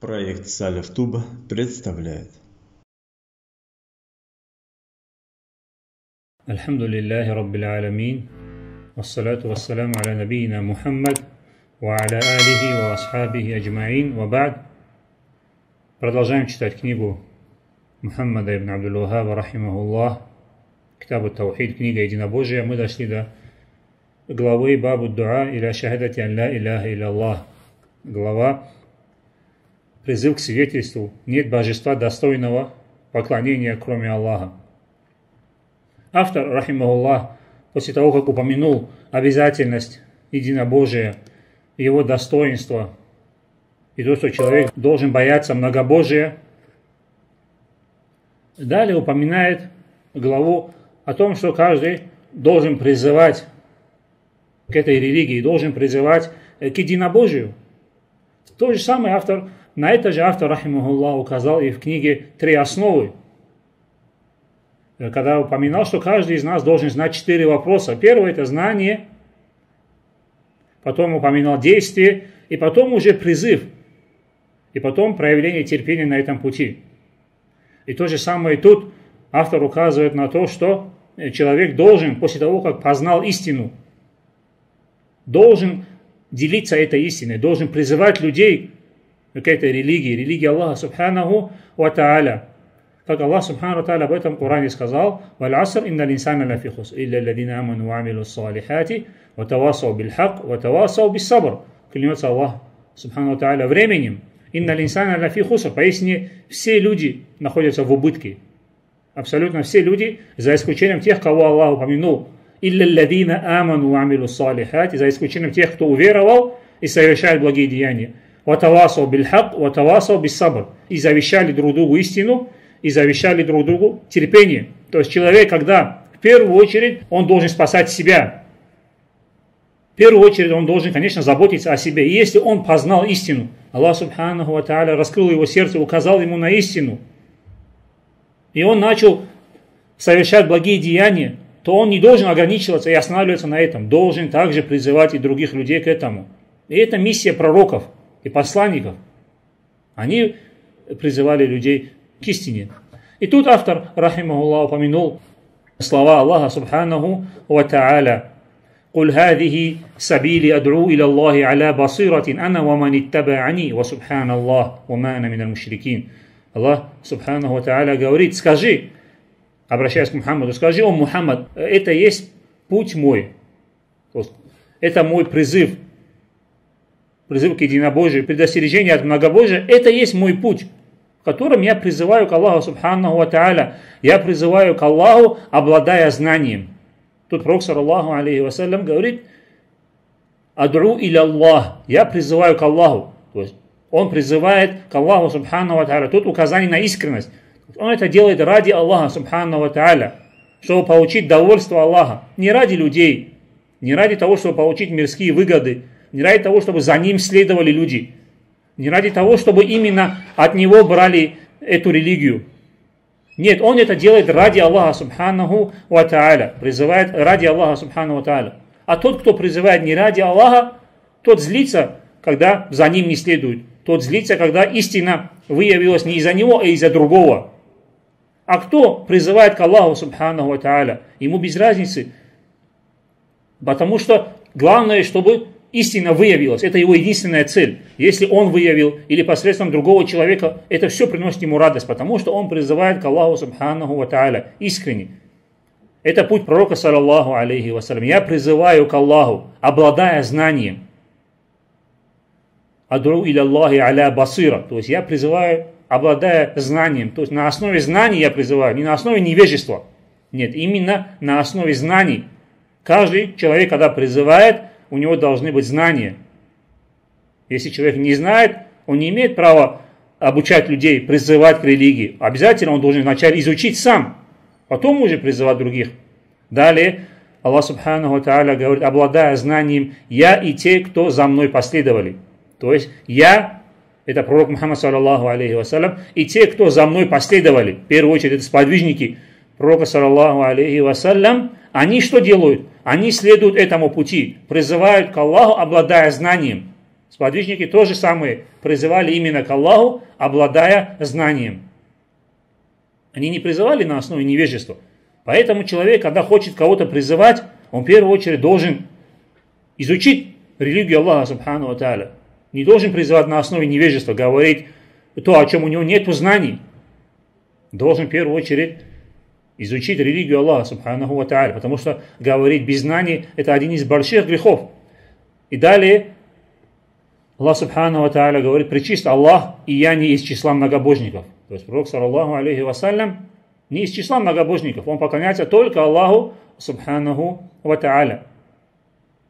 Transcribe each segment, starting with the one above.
Проект Салев Туба представляет. الحمد لله رب العالمين والصلاة والسلام على نبينا محمد وعلى آله وأصحابه أجمعين وبعد Продолжаем читать книгу Мухаммада ибн Абдул Вахаба, рахимахуллах, Китабу Таухид, книга Единобожия. Мы дошли до главы Бабу Дуа или Шахадати Ан Ла Иляха Аллах. Глава призыв к свидетельству нет божества достойного поклонения, кроме Аллаха. Автор, рахимахуллах, после того, как упомянул обязательность единобожия, его достоинство и то, что человек должен бояться многобожия, далее упоминает главу о том, что каждый должен призывать к этой религии, должен призывать к единобожию. То же самое автор на это же автор, рахимахуллах, указал и в книге «Три основы», когда упоминал, что каждый из нас должен знать четыре вопроса. Первое – это знание, потом упоминал действие, и потом уже призыв, и потом проявление терпения на этом пути. И то же самое тут автор указывает на то, что человек должен, после того, как познал истину, должен делиться этой истиной, должен призывать людей к этой религии, религии Аллаха Субханаху Ва Тааля. Как Аллах Субхану Тааля об этом в Коране сказал, «Валь аср инна линсана лафи хус, илля ладина аману ва амилу салихати, ва тавасау бил хак, ва тавасау бис сабр». Клянется Аллах Субхану Тааля временем. «Инна линсана лафи хуср». Поясни, все люди находятся в убытке. Абсолютно все люди, за исключением тех, кого Аллах упомянул. «Илля ладина аману ва амилу салихати», за исключением тех, кто уверовал и совершает благие деяния. «Ватавасау бильхак, ватавасау бисабр». И завещали друг другу истину, и завещали друг другу терпение. То есть человек, когда в первую очередь он должен спасать себя, в первую очередь он должен, конечно, заботиться о себе. И если он познал истину, Аллах Субханаху Ва раскрыл его сердце, указал ему на истину, и он начал совершать благие деяния, то он не должен ограничиваться и останавливаться на этом, должен также призывать и других людей к этому. И это миссия пророков – и посланников, они призывали людей к истине. И тут автор, рахимахуллах, упомянул слова Аллаха субханаху ва та'аля. قل هذه سبيلي أدعو إلى الله على بصيرة أنا ومن اتبعني وسبحان الله وما أنا من المشركين Аллах Субханаху Ва Та'аля говорит, скажи, обращаясь к Мухаммаду, скажи, о Мухаммад, это есть путь мой. Это мой призыв призыв к единобожию, предостережение от многобожия, это есть мой путь, в котором я призываю к Аллаху Субханаху Ва Та'аля. Я призываю к Аллаху, обладая знанием. Тут Пророк, саллаху алейхи вассалям, говорит, «Адру иля Аллах». Я призываю к Аллаху. То есть он призывает к Аллаху Субхану Ва Та'аля. Тут указание на искренность. Он это делает ради Аллаха Субхану Ва Та'аля, чтобы получить довольство Аллаха. Не ради людей, не ради того, чтобы получить мирские выгоды, не ради того, чтобы за ним следовали люди, не ради того, чтобы именно от него брали эту религию. Нет, он это делает ради Аллаха Субханаху Ва Та'аля, призывает ради Аллаха Субханаху Ва Та'аля. А тот, кто призывает не ради Аллаха, тот злится, когда за ним не следует. Тот злится, когда истина выявилась не из-за него, а из-за другого. А кто призывает к Аллаху Субханаху Ва Та'аля? Ему без разницы. Потому что главное, чтобы истина выявилась. Это его единственная цель. Если он выявил или посредством другого человека, это все приносит ему радость, потому что он призывает к Аллаху Субханаху Ва Та'аля искренне. Это путь пророка, саллаллаху алейхи вассалям. Я призываю к Аллаху, обладая знанием. Адру иля Аллахи аля басира. То есть я призываю, обладая знанием. То есть на основе знаний я призываю, не на основе невежества. Нет, именно на основе знаний. Каждый человек, когда призывает, у него должны быть знания. Если человек не знает, он не имеет права обучать людей, призывать к религии. Обязательно он должен вначале изучить сам, потом уже призывать других. Далее Аллах Субханаху Тааля говорит, обладая знанием, я и те, кто за мной последовали. То есть я, это пророк Мухаммад, саллаллаху алейхи вассалям, и те, кто за мной последовали, в первую очередь это сподвижники пророка, саллаллаху алейхи вассалям, они что делают? Они следуют этому пути, призывают к Аллаху, обладая знанием. Сподвижники то же самое призывали именно к Аллаху, обладая знанием. Они не призывали на основе невежества. Поэтому человек, когда хочет кого-то призывать, он в первую очередь должен изучить религию Аллаха Субхану Ва Не должен призывать на основе невежества, говорить то, о чем у него нет знаний. Должен в первую очередь изучить религию Аллаха Субхану Ва потому что говорить без знаний – это один из больших грехов. И далее Аллах Субхану Ва говорит, причист Аллах, и я не из числа многобожников. То есть Пророк, саллаллаху алейхи вассалям, не из числа многобожников, он поклоняется только Аллаху Субханаху Ва Та'аля.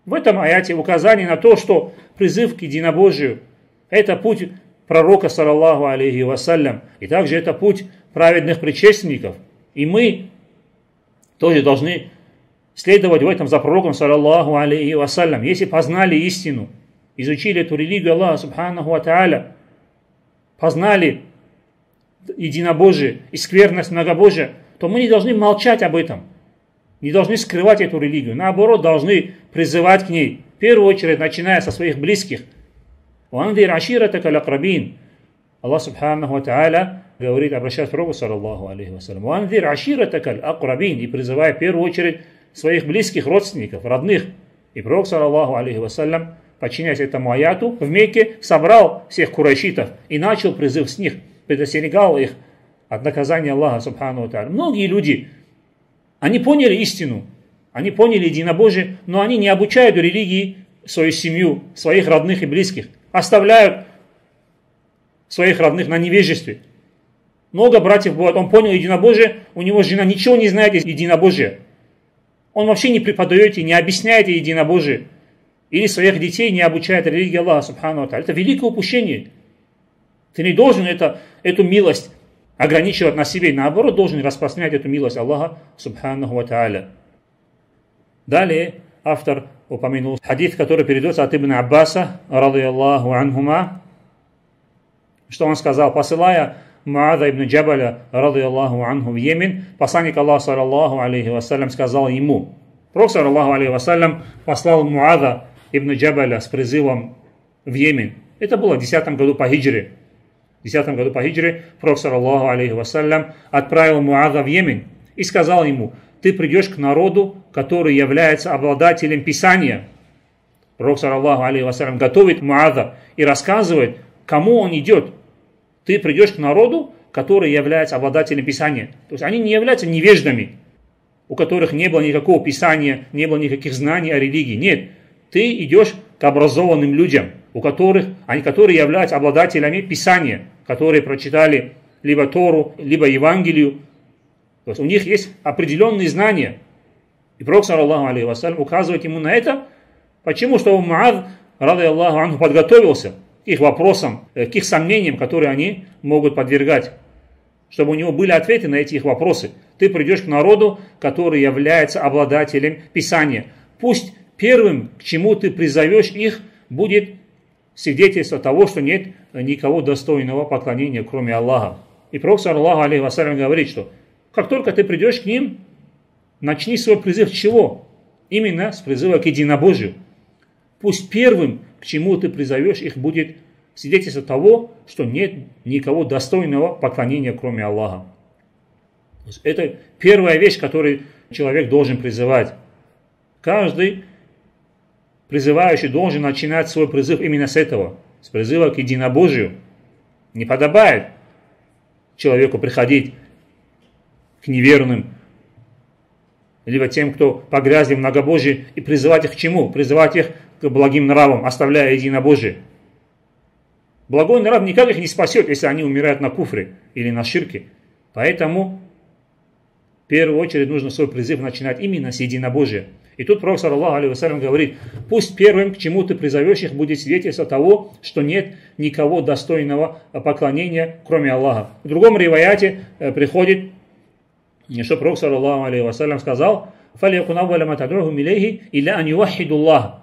В этом аяте указание на то, что призыв к единобожию – это путь пророка, саллаллаху алейхи вассалям, и также это путь праведных предшественников. И мы тоже должны следовать в этом за пророком, саллаллаху алейхи вассалям. Если познали истину, изучили эту религию Аллаха, субханаху ва познали единобожие и скверность многобожия, то мы не должны молчать об этом – не должны скрывать эту религию. Наоборот, должны призывать к ней. В первую очередь, начиная со своих близких. «Вандир аширатака лакрабин». Аллах Субханаху Та'аля говорит, обращаясь к Пророку, саллаллаху алейхи вассалям, «Вандир аширатака акрабин» и призывая в первую очередь своих близких родственников, родных. И Пророк, саллаллаху алейхи вассалям, подчиняясь этому аяту, в Мекке собрал всех курайшитов и начал призыв с них, предостерегал их от наказания Аллаха, субхану ва Многие люди они поняли истину, они поняли единобожие, но они не обучают религии свою семью, своих родных и близких. Оставляют своих родных на невежестве. Много братьев бывает, он понял единобожие, у него жена ничего не знает из единобожия. Он вообще не преподает и не объясняет единобожие. Или своих детей не обучает религии Аллаха, субхану Это великое упущение. Ты не должен это, эту милость ограничивать на себе, наоборот, должен распространять эту милость Аллаха, субханаху ва та'аля. Далее автор упомянул хадис, который передается от Ибн Аббаса, рады Аллаху анхума, что он сказал, посылая Муада ибн Джабаля, рады Аллаху анху, в Йемен, посланник Аллаха, саллаллаху алейхи вассалям, сказал ему, Пророк, саллаллаху алейхи вассалям, послал Муада ибн Джабаля с призывом в Йемен. Это было в 10 году по хиджре. В 10 году по хиджре Пророк, саллаху алейхи вассалям, отправил Муаза в Йемен и сказал ему, ты придешь к народу, который является обладателем Писания. Пророк, саллаху алейхи вассалям, готовит Муаза и рассказывает, кому он идет. Ты придешь к народу, который является обладателем Писания. То есть они не являются невеждами, у которых не было никакого Писания, не было никаких знаний о религии. Нет, ты идешь к образованным людям, у которых, они, которые являются обладателями Писания, которые прочитали либо Тору, либо Евангелию. То есть у них есть определенные знания. И Пророк, саллаху алейхи вассалям, указывает ему на это. Почему? Чтобы Муад, рады Аллаху подготовился к их вопросам, э, к их сомнениям, которые они могут подвергать. Чтобы у него были ответы на эти их вопросы. Ты придешь к народу, который является обладателем Писания. Пусть первым, к чему ты призовешь их, будет свидетельство того, что нет никого достойного поклонения, кроме Аллаха. И Пророк, саллаху алейхи говорит, что как только ты придешь к ним, начни свой призыв с чего? Именно с призыва к единобожию. Пусть первым, к чему ты призовешь их, будет свидетельство того, что нет никого достойного поклонения, кроме Аллаха. Это первая вещь, которую человек должен призывать. Каждый призывающий должен начинать свой призыв именно с этого, с призыва к единобожию. Не подобает человеку приходить к неверным, либо тем, кто погрязли в многобожии, и призывать их к чему? Призывать их к благим нравам, оставляя единобожие. Благой нрав никак их не спасет, если они умирают на куфре или на ширке. Поэтому в первую очередь нужно свой призыв начинать именно с единобожия. И тут Пророк, саллаху алейhi говорит, пусть первым, к чему ты призовешь их, будет свидетельство того, что нет никого достойного поклонения, кроме Аллаха. В другом риваяте э, приходит, что Пророк, саллаху алейhi сказал, فَلْيَكُنْ أَوَّلَ مَا تَدْعُهُمْ إِلَيْهِ إِلَّا أَنْ يُوَحِّدُ اللَّهِ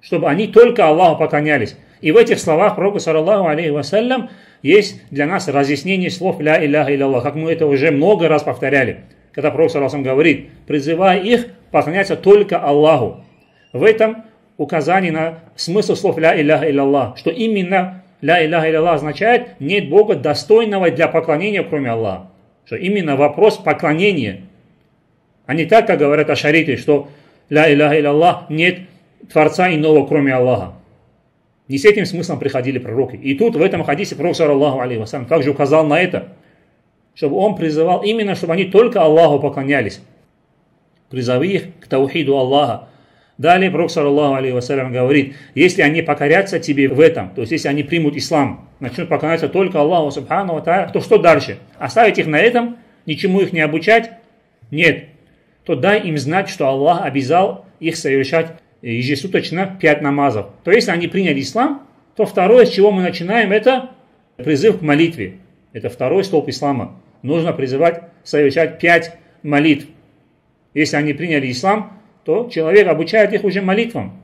чтобы они только Аллаху поклонялись. И в этих словах Пророка, саллаху алейхи вассалям, есть для нас разъяснение слов «Ля илляха илля как мы это уже много раз повторяли. Когда Пророк, саллаху говорит, призывая их поклоняться только Аллаху. В этом указаний на смысл слов «ля иляха илlallah», что именно «ля иляха илlallah» означает «нет Бога достойного для поклонения, кроме Аллаха». Что именно вопрос поклонения, а не так, как говорят ашариты, что «ля иляха илlallah» нет Творца иного, кроме Аллаха. Не с этим смыслом приходили пророки. И тут в этом хадисе пророк, саллаху алейхи вассалям, также указал на это, чтобы он призывал именно, чтобы они только Аллаху поклонялись. Призови их к таухиду Аллаха. Далее пророк, саллаху алейхи вассалям, говорит, если они покорятся тебе в этом, то есть если они примут ислам, начнут поклоняться только Аллаху, субхану то что дальше? Оставить их на этом, ничему их не обучать? Нет. То дай им знать, что Аллах обязал их совершать ежесуточно пять намазов. То если они приняли ислам, то второе, с чего мы начинаем, это призыв к молитве. Это второй столб ислама. Нужно призывать совершать пять молитв. Если они приняли ислам, то человек обучает их уже молитвам.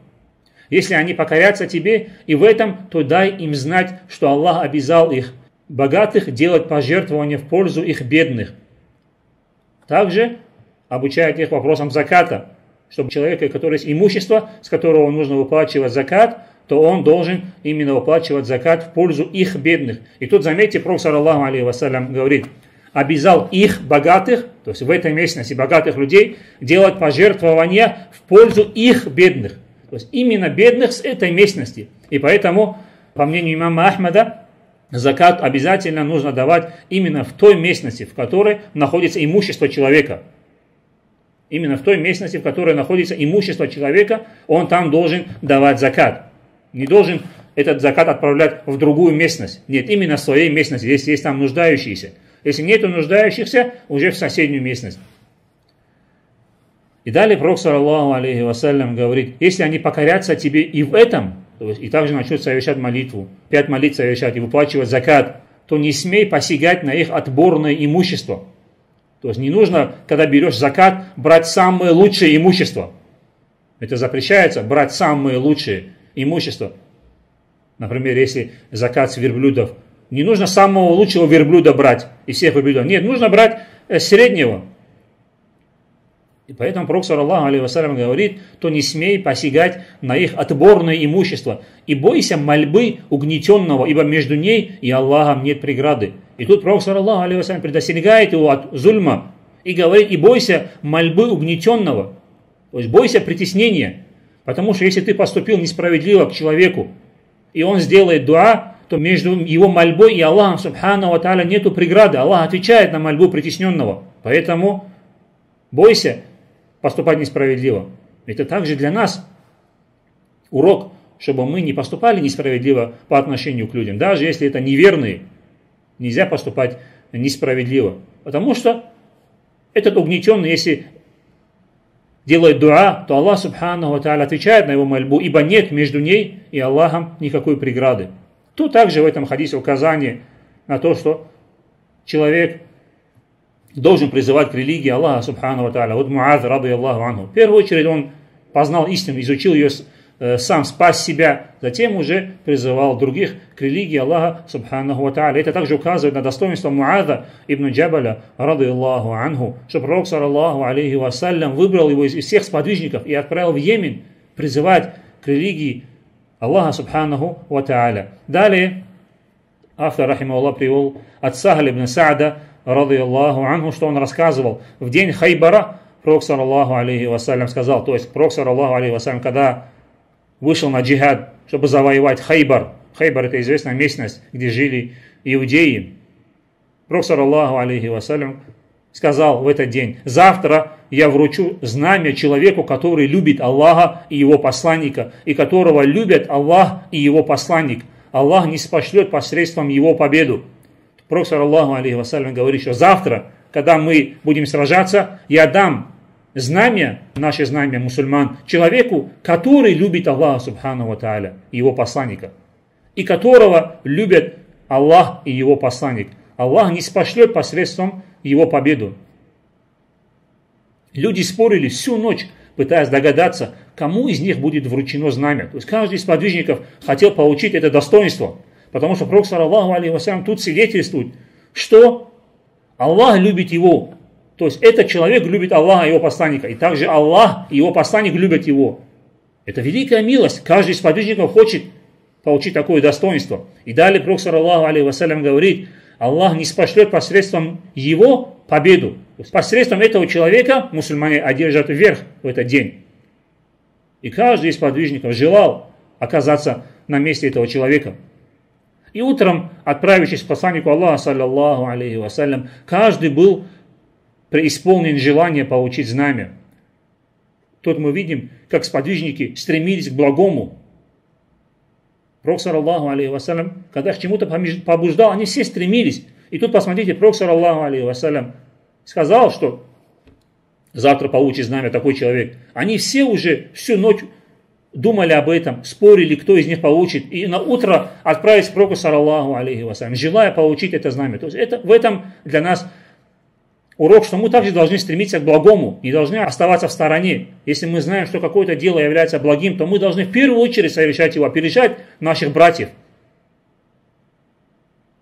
Если они покорятся тебе и в этом, то дай им знать, что Аллах обязал их, богатых, делать пожертвования в пользу их бедных. Также обучает их вопросам заката чтобы человек, который есть имущество, с которого нужно выплачивать закат, то он должен именно выплачивать закат в пользу их бедных. И тут, заметьте, Пророк, саллаху алейхи вассалям, говорит, обязал их богатых, то есть в этой местности богатых людей, делать пожертвования в пользу их бедных. То есть именно бедных с этой местности. И поэтому, по мнению имама Ахмада, закат обязательно нужно давать именно в той местности, в которой находится имущество человека – Именно в той местности, в которой находится имущество человека, он там должен давать закат. Не должен этот закат отправлять в другую местность. Нет, именно в своей местности, если есть там нуждающиеся. Если нет нуждающихся, уже в соседнюю местность. И далее Пророк, саллаху алейхи вассалям, говорит, если они покорятся тебе и в этом, то есть и также начнут совершать молитву, пять молитв совершать и выплачивать закат, то не смей посягать на их отборное имущество – то есть не нужно, когда берешь закат, брать самое лучшее имущество. Это запрещается, брать самые лучшие имущества. Например, если закат с верблюдов, не нужно самого лучшего верблюда брать из всех верблюдов. Нет, нужно брать э, среднего. И поэтому Пророк, саллаху алейhi говорит, то не смей посягать на их отборное имущество, и бойся мольбы угнетенного, ибо между ней и Аллахом нет преграды. И тут Пророк, саллаху алейhi предостерегает его от зульма, и говорит, и бойся мольбы угнетенного, то есть бойся притеснения, потому что если ты поступил несправедливо к человеку, и он сделает дуа, то между его мольбой и Аллахом, субхану ва нету преграды. Аллах отвечает на мольбу притесненного. Поэтому бойся поступать несправедливо. Это также для нас урок, чтобы мы не поступали несправедливо по отношению к людям. Даже если это неверные, нельзя поступать несправедливо. Потому что этот угнетенный, если делает дуа, то Аллах Субхану Тааля отвечает на его мольбу, ибо нет между ней и Аллахом никакой преграды. Тут также в этом хадисе указание на то, что человек должен призывать к религии Аллаха Субхану Тааля. Вот Муаз, рады Аллаху Анху. В первую очередь он познал истину, изучил ее сам, спас себя, затем уже призывал других к религии Аллаха Субхану Тааля. Это также указывает на достоинство Муаза ибн Джабаля, рады Аллаху Анху, что пророк, саллаху алейхи вассалям, выбрал его из всех сподвижников и отправил в Йемен призывать к религии Аллаха Субхану Тааля. Далее автор, рахима Аллах, привел от Сахаля ибн Саада, рады Аллаху анху, что он рассказывал. В день Хайбара Пророк, саллаху алейхи вассалям, сказал, то есть Пророк, саллаху алейхи вассалям, когда вышел на джихад, чтобы завоевать Хайбар, Хайбар это известная местность, где жили иудеи. Пророк, саллаху алейхи вассалям, сказал в этот день, завтра я вручу знамя человеку, который любит Аллаха и его посланника, и которого любят Аллах и его посланник. Аллах не спошлет посредством его победу. Пророк, саллаху алейхи вассалям, говорит, что завтра, когда мы будем сражаться, я дам знамя, наше знамя мусульман, человеку, который любит Аллаха, субхану ва тааля, его посланника, и которого любят Аллах и его посланник. Аллах не спошлет посредством его победу. Люди спорили всю ночь, пытаясь догадаться, кому из них будет вручено знамя. То есть каждый из подвижников хотел получить это достоинство – Потому что Пророк, саллаху алейхи тут свидетельствует, что Аллах любит его. То есть этот человек любит Аллаха и его посланника. И также Аллах и его посланник любят его. Это великая милость. Каждый из подвижников хочет получить такое достоинство. И далее Пророк, Аллаху алейхи говорит, Аллах не спошлет посредством его победу. Посредством этого человека мусульмане одержат вверх в этот день. И каждый из подвижников желал оказаться на месте этого человека. И утром, отправившись к посланнику Аллаха, саллаллаху алейхи вассалям, каждый был преисполнен желания получить знамя. Тут мы видим, как сподвижники стремились к благому. Пророк, саллаллаху алейхи вассалям, когда их чему-то побуждал, они все стремились. И тут посмотрите, Пророк, саллаллаху алейхи вассалям, сказал, что завтра получит знамя такой человек. Они все уже всю ночь думали об этом, спорили, кто из них получит, и на утро отправились к пророку, саллаху алейхи вассалям, желая получить это знамя. То есть это, в этом для нас урок, что мы также должны стремиться к благому, не должны оставаться в стороне. Если мы знаем, что какое-то дело является благим, то мы должны в первую очередь совершать его, опережать наших братьев.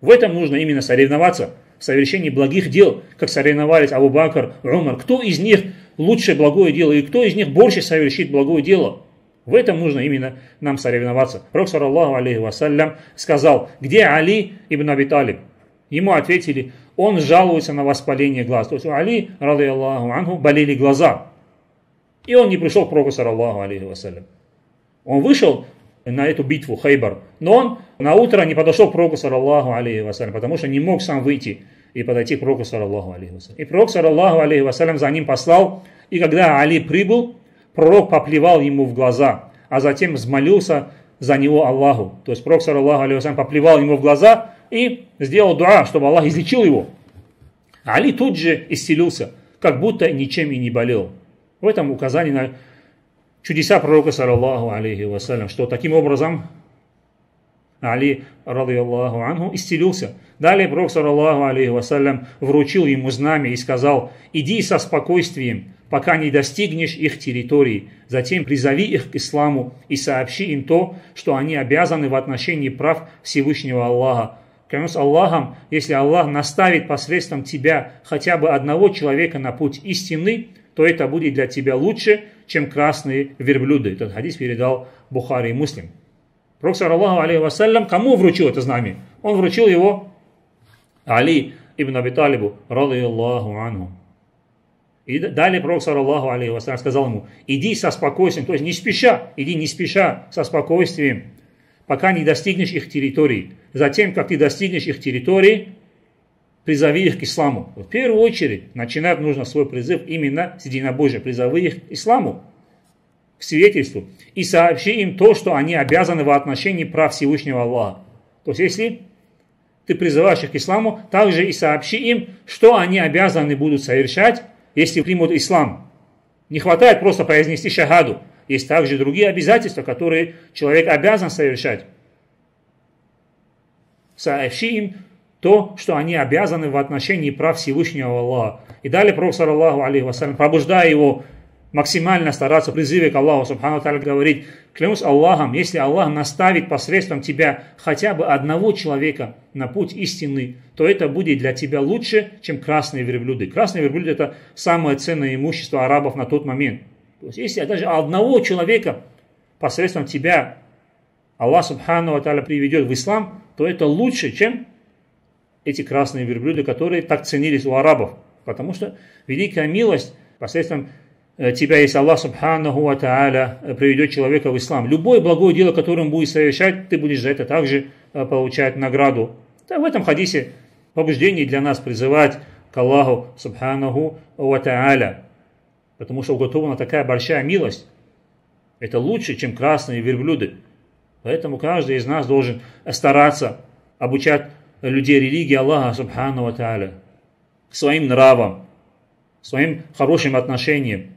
В этом нужно именно соревноваться, в совершении благих дел, как соревновались Абу Бакр, Умар. Кто из них лучшее благое дело, и кто из них больше совершит благое дело – в этом нужно именно нам соревноваться. Пророк, саллаху алейхи вассалям, сказал, где Али ибн Аби Талиб? Ему ответили, он жалуется на воспаление глаз. То есть у Али, рады Аллаху анху, болели глаза. И он не пришел к пророку, саллаху алейхи вассалям. Он вышел на эту битву, Хайбар, но он на утро не подошел к пророку, саллаху алейхи вассалям, потому что не мог сам выйти и подойти к пророку, саллаху алейхи вассалям. И пророк, саллаху алейхи вассалям, за ним послал, и когда Али прибыл, пророк поплевал ему в глаза, а затем взмолился за него Аллаху. То есть пророк, саллаху алейhi поплевал ему в глаза и сделал дуа, чтобы Аллах излечил его. Али тут же исцелился, как будто ничем и не болел. В этом указание на чудеса пророка, саллаху алейхи вассалям, что таким образом Али, рады Аллаху анху, исцелился. Далее пророк, саллаху алейхи вассалям, вручил ему знамя и сказал, иди со спокойствием, пока не достигнешь их территории. Затем призови их к исламу и сообщи им то, что они обязаны в отношении прав Всевышнего Аллаха. Клянусь Аллахом, если Аллах наставит посредством тебя хотя бы одного человека на путь истины, то это будет для тебя лучше, чем красные верблюды. Этот хадис передал Бухари и Муслим. Пророк, саллаху алейхи вассалям, кому вручил это знамя? Он вручил его Али ибн Аби Талибу, рады Аллаху анху. И далее Пророк, саллаху алейхи вассалям, сказал ему, иди со спокойствием, то есть не спеша, иди не спеша, со спокойствием, пока не достигнешь их территории. Затем, как ты достигнешь их территории, призови их к исламу. В первую очередь, начинать нужно свой призыв именно с единобожия, призови их к исламу, к свидетельству, и сообщи им то, что они обязаны в отношении прав Всевышнего Аллаха. То есть, если ты призываешь их к исламу, также и сообщи им, что они обязаны будут совершать если примут ислам. Не хватает просто произнести шагаду. Есть также другие обязательства, которые человек обязан совершать. Сообщи им то, что они обязаны в отношении прав Всевышнего Аллаха. И далее Пророк, саллаху алейхи вассалям, пробуждая его максимально стараться призыве к Аллаху, субхану говорить, клянусь Аллахом, если Аллах наставит посредством тебя хотя бы одного человека на путь истины, то это будет для тебя лучше, чем красные верблюды. Красные верблюды это самое ценное имущество арабов на тот момент. То есть, если даже одного человека посредством тебя Аллах Субхану Аталя приведет в ислам, то это лучше, чем эти красные верблюды, которые так ценились у арабов. Потому что великая милость посредством тебя, если Аллах Субханаху Ва Тааля э, приведет человека в ислам. Любое благое дело, которое он будет совершать, ты будешь за это также э, получать награду. Да, в этом хадисе побуждение для нас призывать к Аллаху Субханаху Ва Тааля. Потому что уготована такая большая милость. Это лучше, чем красные верблюды. Поэтому каждый из нас должен стараться обучать людей религии Аллаха Субхану Ва Тааля. Своим нравам, своим хорошим отношениям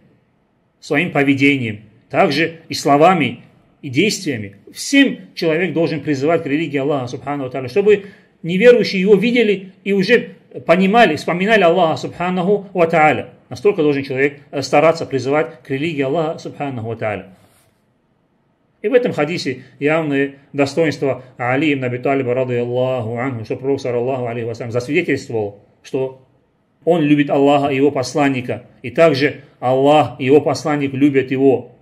своим поведением, также и словами, и действиями. Всем человек должен призывать к религии Аллаха, субхану та'аля, чтобы неверующие его видели и уже понимали, вспоминали Аллаха, субханаху ва та'аля. Настолько должен человек э, стараться призывать к религии Аллаха, субханаху ва та'аля. И в этом хадисе явное достоинство Али ибн Аби Талиба, рады Аллаху анху, что Пророк, саллаху алейхи вассалям, засвидетельствовал, что он любит Аллаха и его посланника. И также Аллах и его посланник любят его.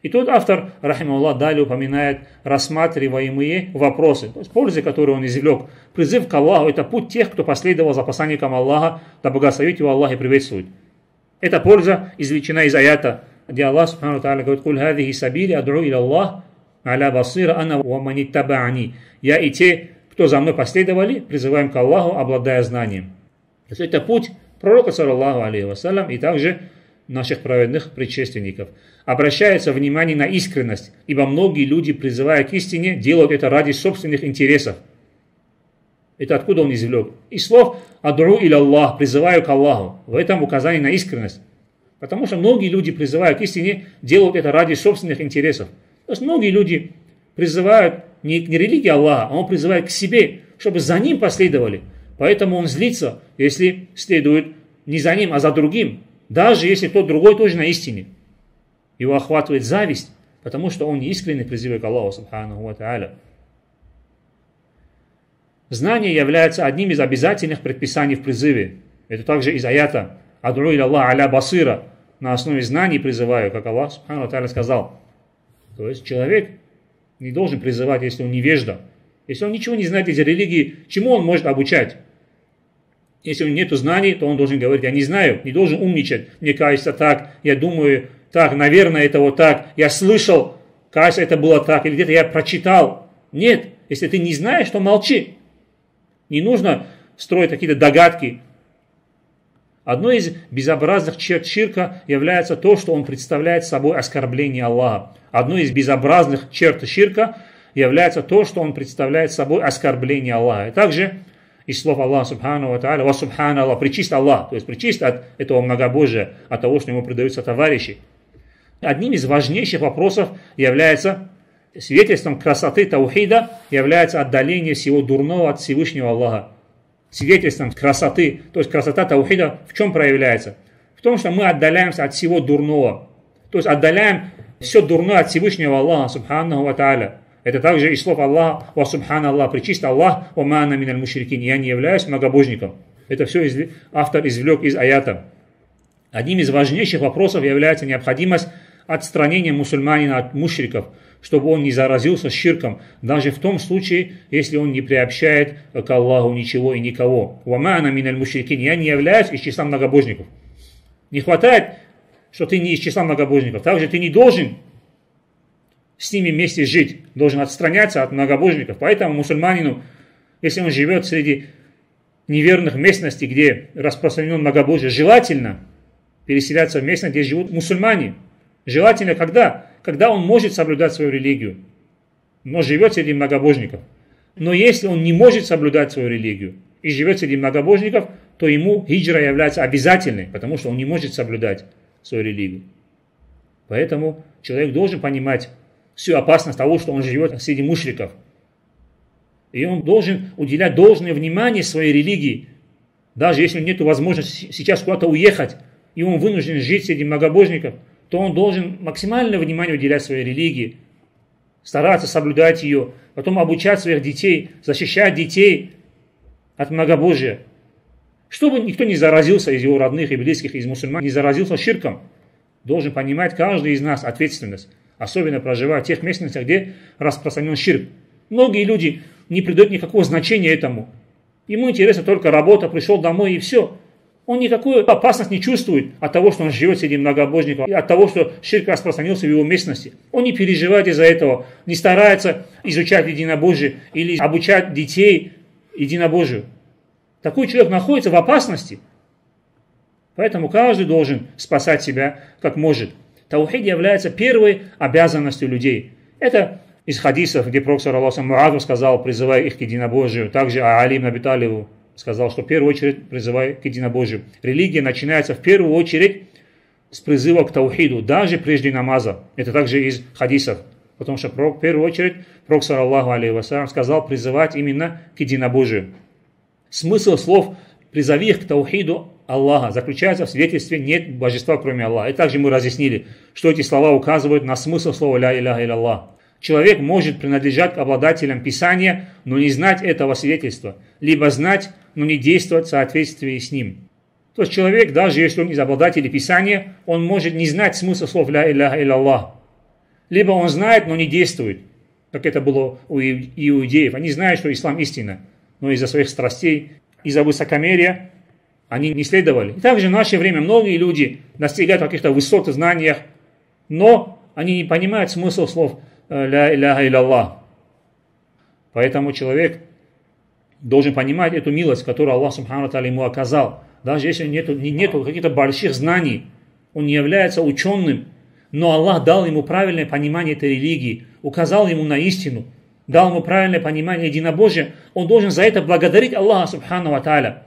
И тут автор, рахималлах, далее упоминает рассматриваемые вопросы, то есть пользы, которые он извлек. Призыв к Аллаху – это путь тех, кто последовал за посланником Аллаха, да благословит его Аллах и приветствует. Эта польза извлечена из аята, где Аллах Субхану Тааля говорит, «Куль хадихи сабили адру иля Аллах, аля басира ана ва манитабаани». Я и те, кто за мной последовали, призываем к Аллаху, обладая знанием. То есть это путь пророка, саллаллаху алейхи вассалям, и также наших праведных предшественников. Обращается внимание на искренность, ибо многие люди, призывая к истине, делают это ради собственных интересов. Это откуда он извлек? Из слов «Адру или Аллах», призываю к Аллаху. В этом указание на искренность. Потому что многие люди, призывая к истине, делают это ради собственных интересов. То есть многие люди призывают не к религии Аллаха, а он призывает к себе, чтобы за ним последовали. Поэтому он злится, если следует не за ним, а за другим даже если тот другой тоже на истине. Его охватывает зависть, потому что он не искренне призывает к Аллаху, субханаху. Знание является одним из обязательных предписаний в призыве. Это также из аята «Адру Аллах аля басира» на основе знаний призываю, как Аллах Субхану Тааля сказал. То есть человек не должен призывать, если он невежда. Если он ничего не знает из религии, чему он может обучать? Если у него нет знаний, то он должен говорить, я не знаю, не должен умничать. Мне кажется так, я думаю так, наверное, это вот так. Я слышал, кажется, это было так, или где-то я прочитал. Нет, если ты не знаешь, то молчи. Не нужно строить какие-то догадки. Одной из безобразных черт ширка является то, что он представляет собой оскорбление Аллаха. Одной из безобразных черт ширка является то, что он представляет собой оскорбление Аллаха. И также из слов Аллаха Субхану Та'аля, «Ва Субхан Аллах», причист Аллах, то есть причист от этого многобожия, от того, что ему предаются товарищи. Одним из важнейших вопросов является свидетельством красоты Таухида, является отдаление всего дурного от Всевышнего Аллаха. Свидетельством красоты, то есть красота Таухида в чем проявляется? В том, что мы отдаляемся от всего дурного. То есть отдаляем все дурное от Всевышнего Аллаха, Субхану Та'аля. Это также из слов Аллаха, «Ва субхан Аллах, причист Аллах, ва ма'ана миналь мушрикин». Я не являюсь многобожником. Это все из, автор извлек из аята. Одним из важнейших вопросов является необходимость отстранения мусульманина от мушриков, чтобы он не заразился ширком, даже в том случае, если он не приобщает к Аллаху ничего и никого. «Ва ма'ана миналь мушрикин». Я не являюсь из числа многобожников. Не хватает, что ты не из числа многобожников. Также ты не должен с ними вместе жить, должен отстраняться от многобожников. Поэтому мусульманину, если он живет среди неверных местностей, где распространен многобожие, желательно переселяться в местность, где живут мусульмане. Желательно когда? Когда он может соблюдать свою религию, но живет среди многобожников. Но если он не может соблюдать свою религию и живет среди многобожников, то ему хиджра является обязательной, потому что он не может соблюдать свою религию. Поэтому человек должен понимать всю опасность того, что он живет среди мушриков. И он должен уделять должное внимание своей религии. Даже если нет возможности сейчас куда-то уехать, и он вынужден жить среди многобожников, то он должен максимальное внимание уделять своей религии, стараться соблюдать ее, потом обучать своих детей, защищать детей от многобожия. Чтобы никто не заразился из его родных и близких, из мусульман, не заразился ширком, должен понимать каждый из нас ответственность особенно проживая в тех местностях, где распространен ширк. Многие люди не придают никакого значения этому. Ему интересна только работа, пришел домой и все. Он никакую опасность не чувствует от того, что он живет среди многобожников, от того, что ширк распространился в его местности. Он не переживает из-за этого, не старается изучать единобожие или обучать детей единобожию. Такой человек находится в опасности. Поэтому каждый должен спасать себя как может. Таухид является первой обязанностью людей. Это из хадисов, где профессор Аллаха Муаду сказал, призывая их к единобожию. Также Алим Набиталеву сказал, что в первую очередь призывай к единобожию. Религия начинается в первую очередь с призыва к таухиду, даже прежде намаза. Это также из хадисов. Потому что в первую очередь профессор Аллаху алейхи сказал призывать именно к единобожию. Смысл слов «призови их к таухиду» Аллаха заключается в свидетельстве «нет божества, кроме Аллаха». И также мы разъяснили, что эти слова указывают на смысл слова «ля иляха илlallah». Человек может принадлежать к обладателям Писания, но не знать этого свидетельства, либо знать, но не действовать в соответствии с ним. То есть человек, даже если он из обладателей Писания, он может не знать смысл слов «ля иляха илlallah». либо он знает, но не действует, как это было у иудеев. Они знают, что ислам истина, но из-за своих страстей, из-за высокомерия они не следовали. И также в наше время многие люди достигают каких-то высот в знаниях, но они не понимают смысл слов э, «Ля иляха илlallah». Поэтому человек должен понимать эту милость, которую Аллах Субхану ему оказал. Даже если нету, нету каких-то больших знаний, он не является ученым, но Аллах дал ему правильное понимание этой религии, указал ему на истину, дал ему правильное понимание единобожия, он должен за это благодарить Аллаха Субхану Аталя.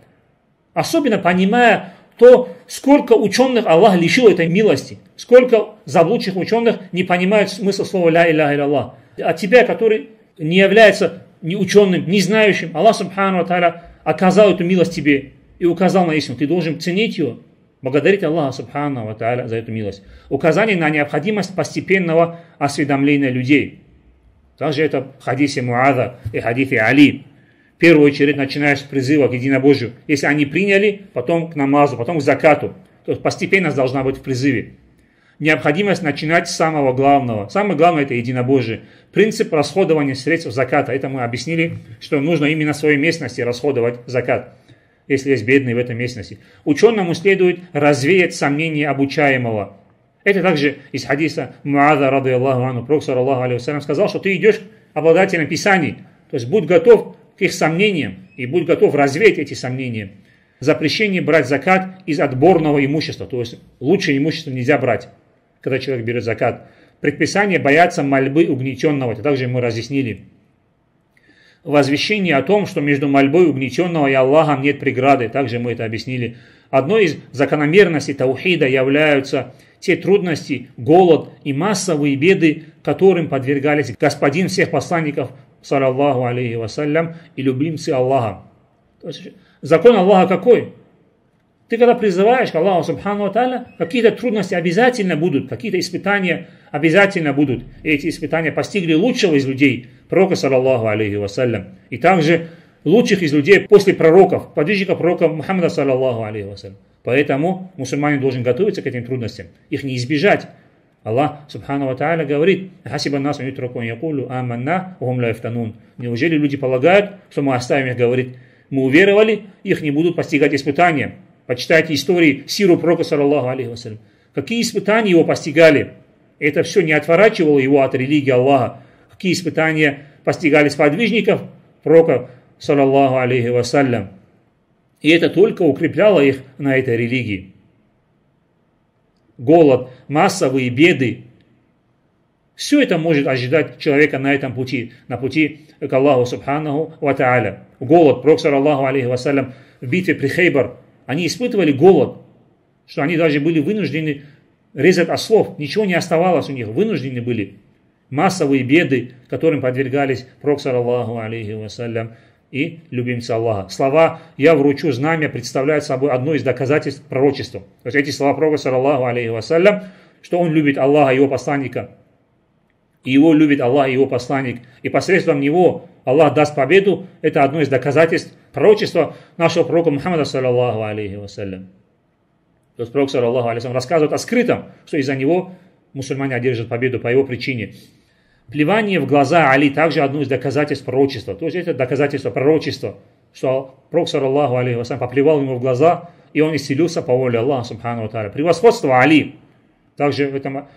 Особенно понимая то, сколько ученых Аллах лишил этой милости, сколько заблудших ученых не понимают смысл слова «Ля Илляха Аллах. А тебя, который не является ни ученым, не знающим, Аллах Субхану Аталя оказал эту милость тебе и указал на истину. Ты должен ценить ее, благодарить Аллаха Субхану Аталя за эту милость. Указание на необходимость постепенного осведомления людей. Также это в хадисе Муада и хадисе Али. В первую очередь начинаешь с призыва к единобожию. Если они приняли, потом к намазу, потом к закату. То есть постепенность должна быть в призыве необходимость начинать с самого главного. Самое главное это единобожие. Принцип расходования средств заката. Это мы объяснили, что нужно именно в своей местности расходовать закат, если есть бедные в этой местности. Ученому следует развеять сомнения обучаемого. Это также из хадиса Муаза, рады Аллаху ану, Пророк, саллаху алейхи сказал, что ты идешь обладателем Писаний. То есть будь готов к их сомнениям и будь готов развеять эти сомнения. Запрещение брать закат из отборного имущества, то есть лучшее имущество нельзя брать когда человек берет закат. Предписание бояться мольбы угнетенного, это также мы разъяснили. Возвещение о том, что между мольбой угнетенного и Аллахом нет преграды, также мы это объяснили. Одной из закономерностей таухида являются те трудности, голод и массовые беды, которым подвергались господин всех посланников, саллаллаху алейхи вассалям, и любимцы Аллаха. закон Аллаха какой? Ты когда призываешь к Аллаху Субхану Аталя, какие-то трудности обязательно будут, какие-то испытания обязательно будут. И эти испытания постигли лучшего из людей, пророка, саллаллаху алейхи вассалям. И также лучших из людей после пророков, подвижника пророка Мухаммада, саллаллаху алейхи вассалям. Поэтому мусульманин должен готовиться к этим трудностям, их не избежать. Аллах Субхану Ва говорит, «Хасиба нас якулу аманна, ухум ла Неужели люди полагают, что мы оставим их, говорит, мы уверовали, их не будут постигать испытания. Почитайте истории Сиру Пророка, саллаху алейхи. Какие испытания его постигали? Это все не отворачивало его от религии Аллаха. Какие испытания постигали сподвижников Пророка, саллаху алейхи вассалям. И это только укрепляло их на этой религии. Голод, массовые беды. Все это может ожидать человека на этом пути, на пути к Аллаху Субханаху Ва Тааля. Голод, Пророк, саллаху алейхи вассалям, в битве при Хейбар – они испытывали голод, что они даже были вынуждены резать ослов, ничего не оставалось у них, вынуждены были. Массовые беды, которым подвергались Пророк, саллаху алейхи вассалям, и любимцы Аллаха. Слова «я вручу знамя» представляют собой одно из доказательств пророчества. То есть эти слова Пророка, саллаху алейхи вассалям, что он любит Аллаха и его посланника, и его любит Аллах и его посланник, и посредством него Аллах даст победу, это одно из доказательств пророчества нашего пророка Мухаммада, саллаллаху алейхи вассалям. То есть пророк, саллаллаху алейхи рассказывает о скрытом, что из-за него мусульмане одержат победу по его причине. Плевание в глаза Али также одно из доказательств пророчества. То есть это доказательство пророчества, что пророк, саллаллаху алейхи вассалям, поплевал ему в глаза, и он исцелился по воле Аллаха, субхану тааля. Превосходство Али. Также в этом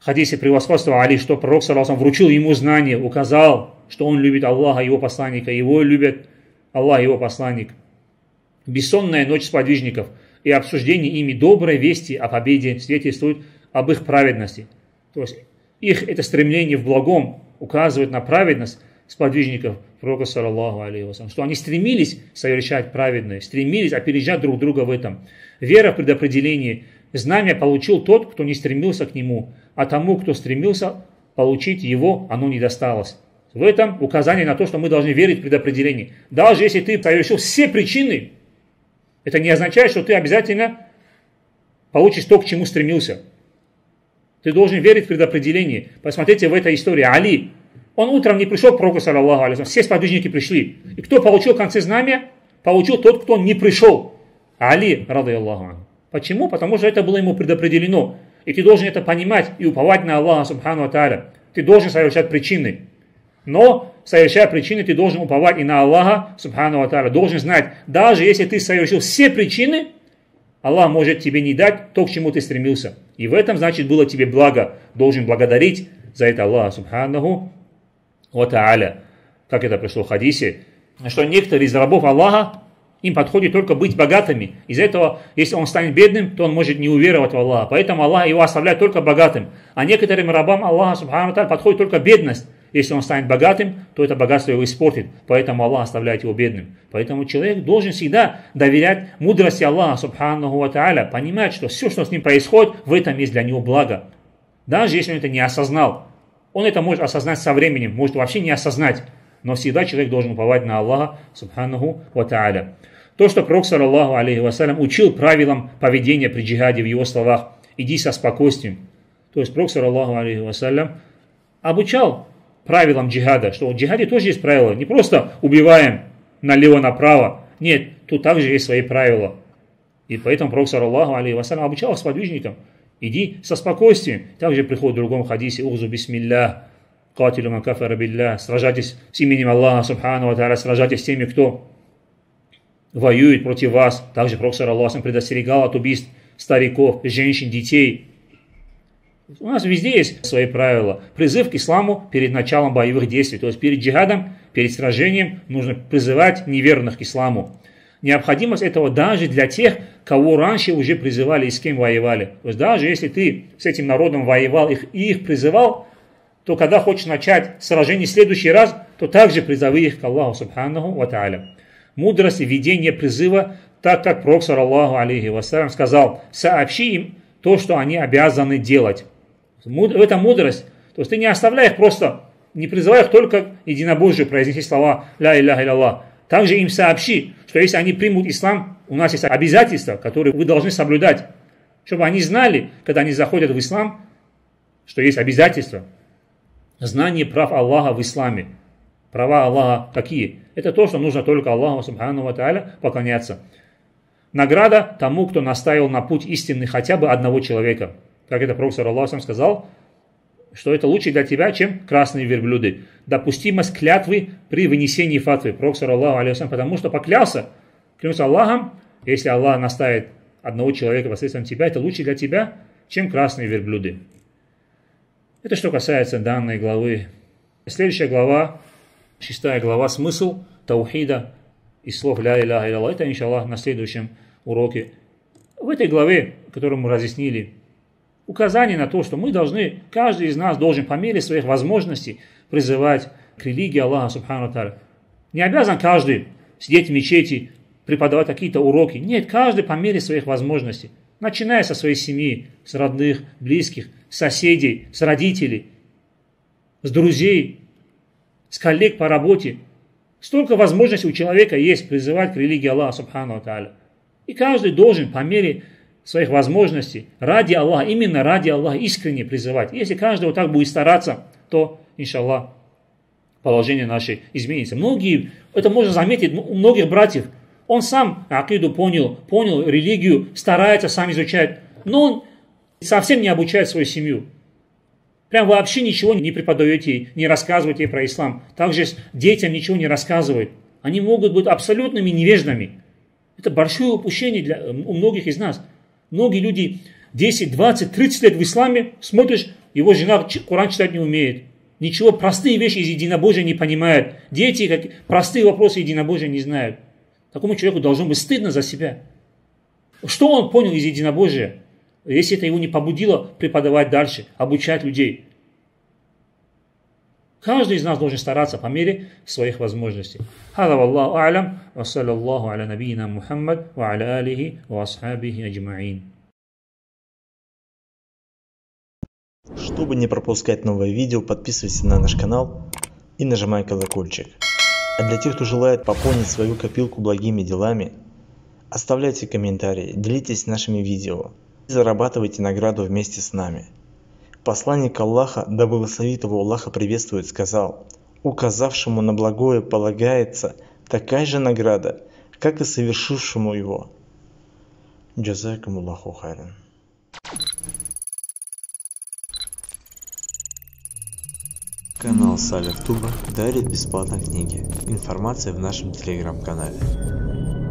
хадисе превосходства Али, что пророк Сарасам вручил ему знание, указал, что он любит Аллаха, его посланника, его любит Аллах, его посланник. Бессонная ночь сподвижников и обсуждение ими доброй вести о победе свидетельствует об их праведности. То есть их это стремление в благом указывает на праведность сподвижников пророка, саллаллаху алейхи что они стремились совершать праведное, стремились опережать друг друга в этом. Вера в предопределение – Знамя получил тот, кто не стремился к нему, а тому, кто стремился получить его, оно не досталось. В этом указание на то, что мы должны верить в предопределение. Даже если ты совершил все причины, это не означает, что ты обязательно получишь то, к чему стремился. Ты должен верить в предопределение. Посмотрите в этой истории. Али, он утром не пришел к пророку, саллаллаху алейхи все сподвижники пришли. И кто получил в конце знамя? Получил тот, кто не пришел. Али, рады Аллаху. Почему? Потому что это было ему предопределено. И ты должен это понимать и уповать на Аллаха Субхану Тааля. Ты должен совершать причины. Но, совершая причины, ты должен уповать и на Аллаха Субхану Тааля. Должен знать, даже если ты совершил все причины, Аллах может тебе не дать то, к чему ты стремился. И в этом, значит, было тебе благо. Должен благодарить за это Аллаха Субханаху Ва Тааля. Как это пришло в хадисе, что некоторые из рабов Аллаха им подходит только быть богатыми. Из-за этого, если он станет бедным, то он может не уверовать в Аллаха. Поэтому Аллах его оставляет только богатым. А некоторым рабам Аллаха Субхану подходит только бедность. Если он станет богатым, то это богатство его испортит. Поэтому Аллах оставляет его бедным. Поэтому человек должен всегда доверять мудрости Аллаха Субхану Ва Тааля, понимать, что все, что с ним происходит, в этом есть для него благо. Даже если он это не осознал. Он это может осознать со временем, может вообще не осознать. Но всегда человек должен уповать на Аллаха Субханаху Ва Тааля. То, что Пророк, саллаллаху алейхи вассалям, учил правилам поведения при джихаде в его словах, иди со спокойствием. То есть Пророк, саллаллаху алейхи вассалям, обучал правилам джихада, что в джихаде тоже есть правила. Не просто убиваем налево-направо. Нет, тут также есть свои правила. И поэтому Пророк, саллаллаху алейхи обучал сподвижникам. Иди со спокойствием. Также приходит в другом хадисе, ухзу бисмиллах, катилю макафара биллах, сражайтесь с именем Аллаха, субхану ва сражайтесь с теми, кто воюет против вас. Также Пророк Аллахом предостерегал от убийств стариков, женщин, детей. У нас везде есть свои правила. Призыв к исламу перед началом боевых действий. То есть перед джихадом, перед сражением нужно призывать неверных к исламу. Необходимость этого даже для тех, кого раньше уже призывали и с кем воевали. То есть даже если ты с этим народом воевал их, и их призывал, то когда хочешь начать сражение в следующий раз, то также призови их к Аллаху Субханаху Ва Та'аля мудрость ведения призыва, так как Пророк, Аллаху алейхи вассалям, сказал, сообщи им то, что они обязаны делать. Это мудрость. То есть ты не оставляй их просто, не призывай их только единобожие произнести слова «Ля илляха илlallah». Также им сообщи, что если они примут ислам, у нас есть обязательства, которые вы должны соблюдать. Чтобы они знали, когда они заходят в ислам, что есть обязательства. Знание прав Аллаха в исламе. Права Аллаха какие? Это то, что нужно только Аллаху Субхану Ва поклоняться. Награда тому, кто наставил на путь истинный хотя бы одного человека. Как это профессор Аллах сказал, что это лучше для тебя, чем красные верблюды. Допустимость клятвы при вынесении фатвы. Профессор Аллаху алейхиссалам, потому что поклялся, клянусь Аллахом, если Аллах наставит одного человека посредством тебя, это лучше для тебя, чем красные верблюды. Это что касается данной главы. Следующая глава шестая глава, смысл таухида и слов ля иляха илlallah. Это, иншаллах, на следующем уроке. В этой главе, которую мы разъяснили, указание на то, что мы должны, каждый из нас должен по мере своих возможностей призывать к религии Аллаха Субхану Та'ala. Не обязан каждый сидеть в мечети, преподавать какие-то уроки. Нет, каждый по мере своих возможностей. Начиная со своей семьи, с родных, близких, соседей, с родителей, с друзей, с коллег по работе. Столько возможностей у человека есть призывать к религии Аллаха Субхану Тааля. И каждый должен по мере своих возможностей ради Аллаха, именно ради Аллаха искренне призывать. Если каждый вот так будет стараться, то, иншаллах, положение наше изменится. Многие, это можно заметить у многих братьев, он сам акиду понял, понял религию, старается сам изучать, но он совсем не обучает свою семью. Прям вообще ничего не преподаете, не рассказываете про ислам. Также детям ничего не рассказывают. Они могут быть абсолютными невеждами. Это большое упущение для, у многих из нас. Многие люди 10, 20, 30 лет в исламе, смотришь, его жена Коран читать не умеет. Ничего, простые вещи из единобожия не понимает. Дети как, простые вопросы единобожия не знают. Такому человеку должно быть стыдно за себя. Что он понял из единобожия? если это его не побудило преподавать дальше, обучать людей. Каждый из нас должен стараться по мере своих возможностей. هذا والله أعلم وصلى الله على نبينا محمد وعلى آله وأصحابه أجمعين. Чтобы не пропускать новые видео, подписывайся на наш канал и нажимай колокольчик. А для тех, кто желает пополнить свою копилку благими делами, оставляйте комментарии, делитесь нашими видео зарабатывайте награду вместе с нами. Посланник Аллаха, да благословит его Аллаха приветствует, сказал, «Указавшему на благое полагается такая же награда, как и совершившему его». Джазакам Аллаху хайран. Канал Салих Туба дарит бесплатно книги. Информация в нашем телеграм-канале.